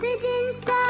쓰진 써.